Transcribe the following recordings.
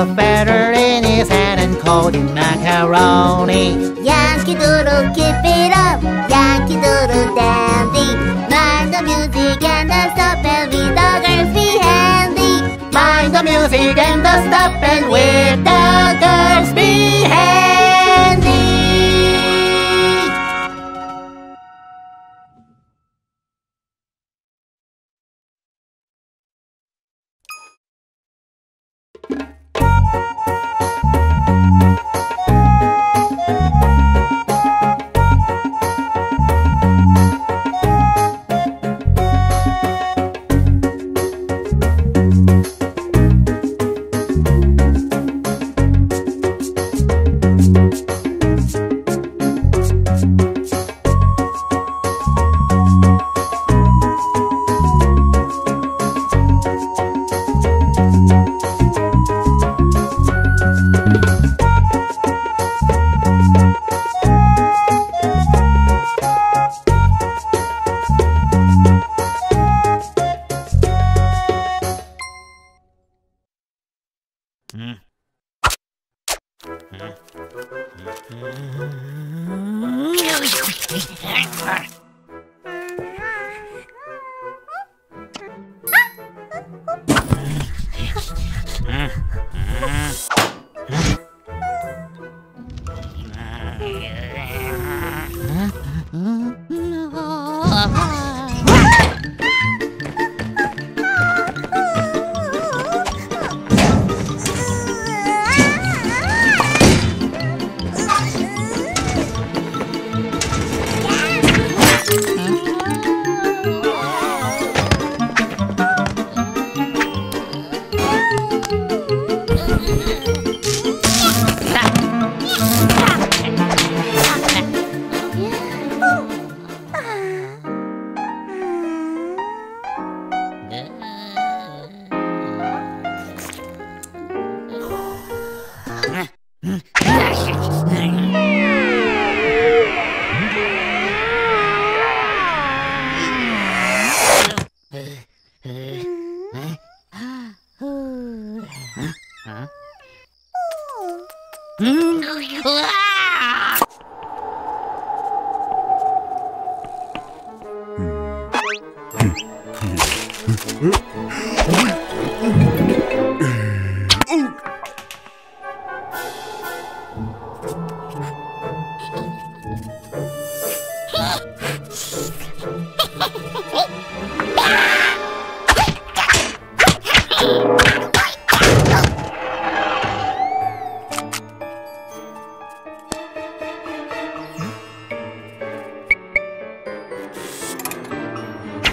a feather in his hat and called him macaroni. Yankee Doodle, keep it up, Yankee Doodle dandy. Mind the music and the stop and with the girls be handy. Mind the music and the stop and with the girls be handy.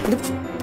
Nope.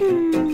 嗯。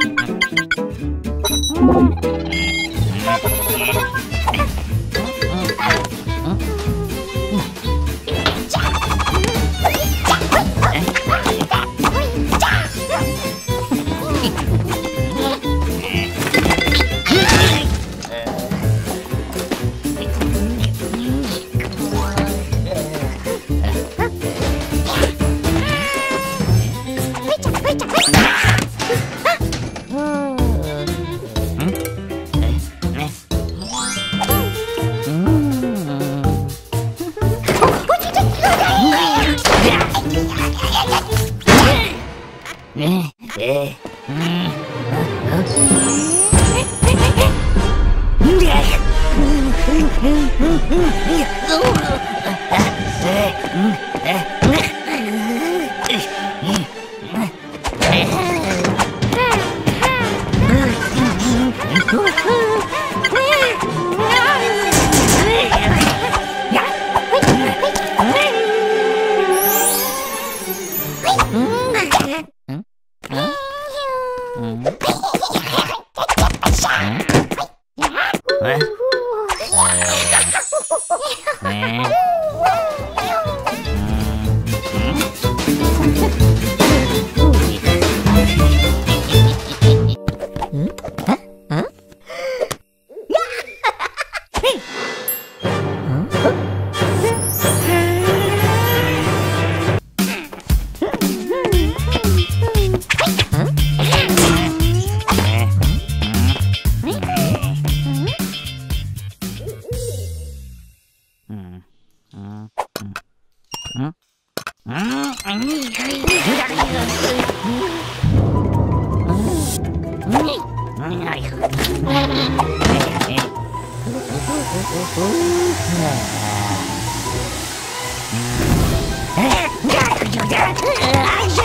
меня их. Ай,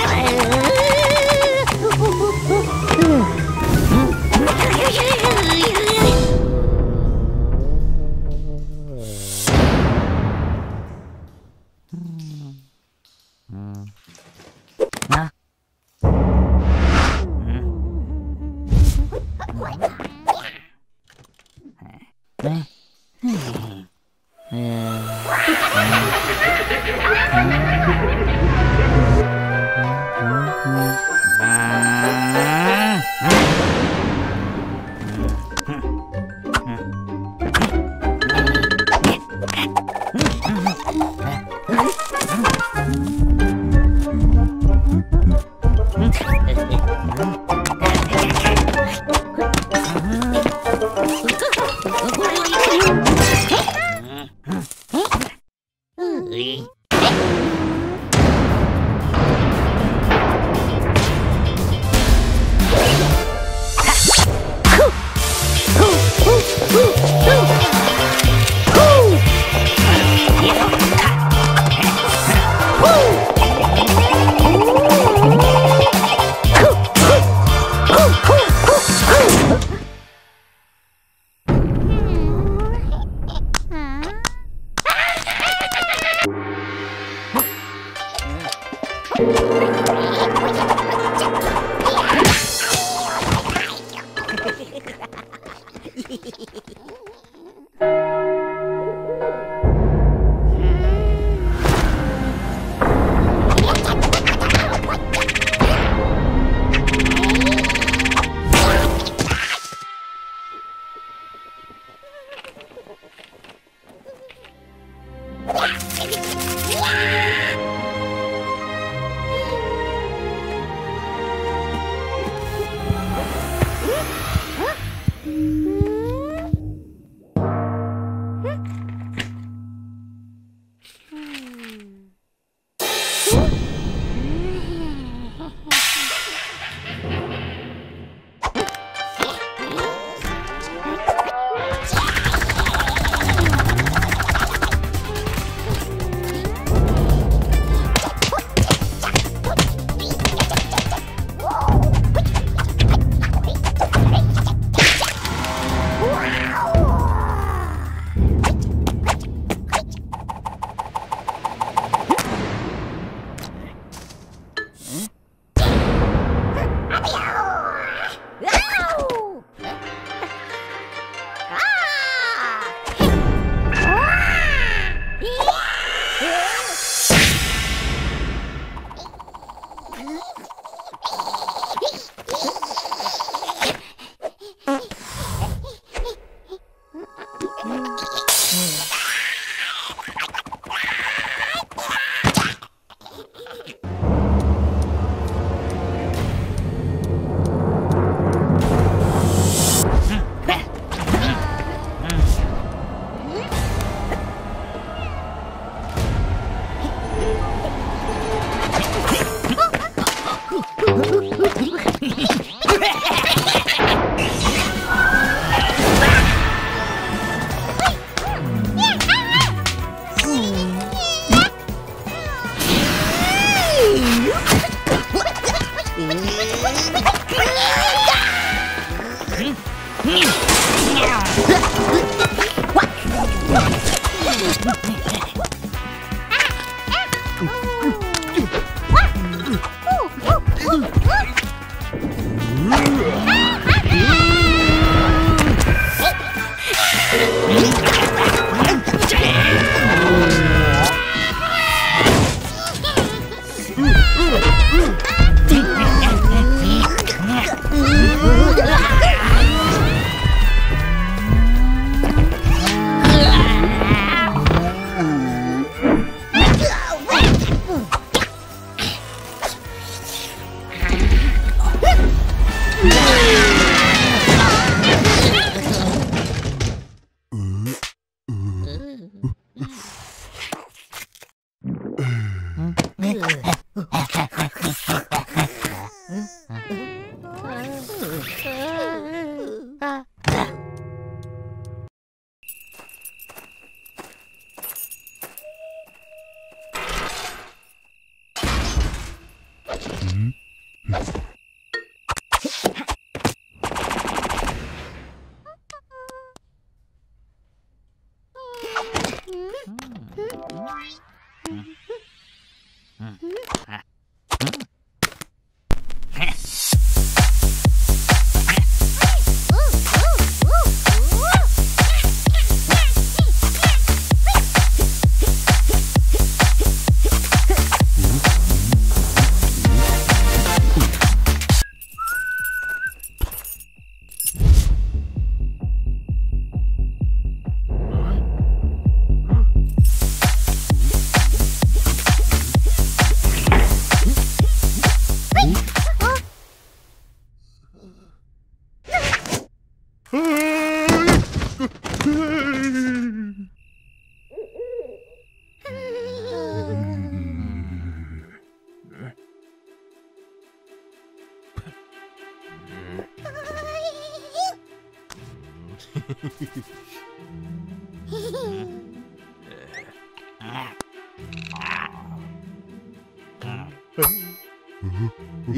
Yeah.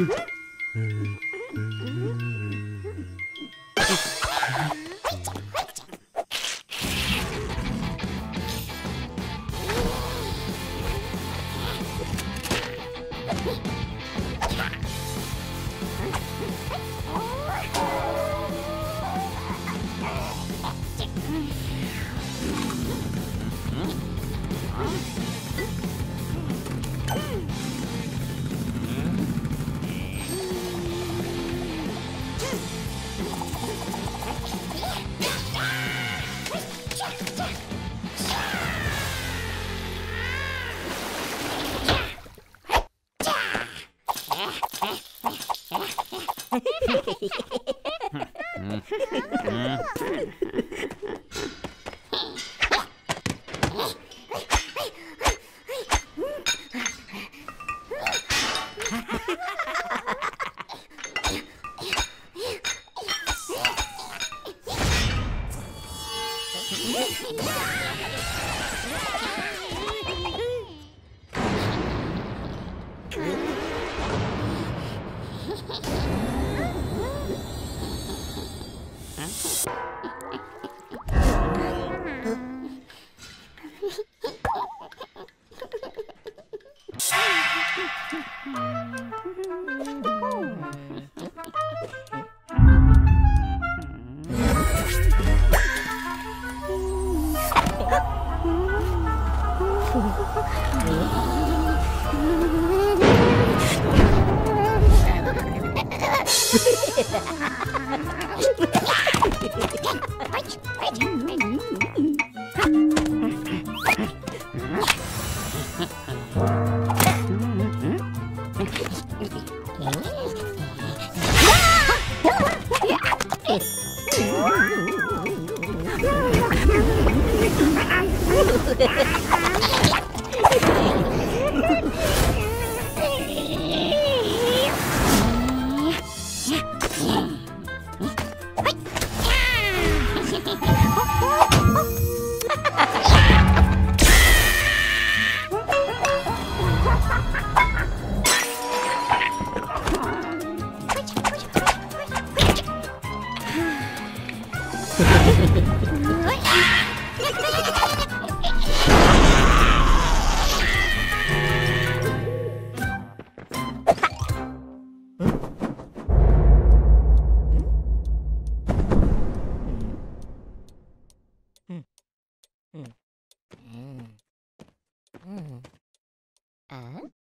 Uh, Uh?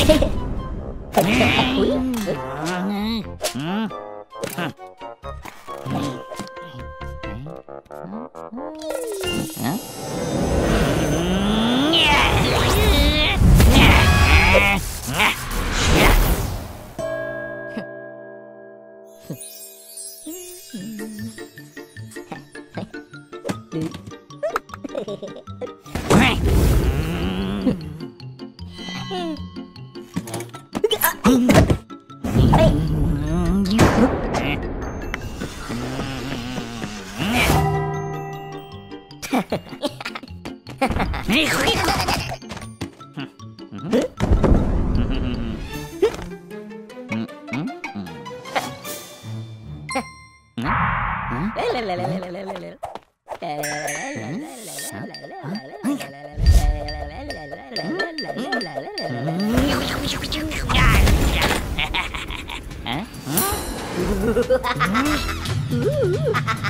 Hehehe Ha ha ha!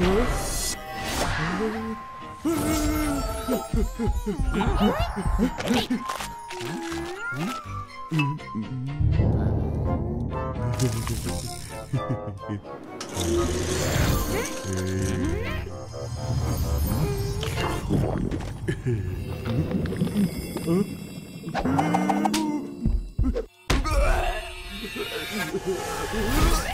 Mm-hmm.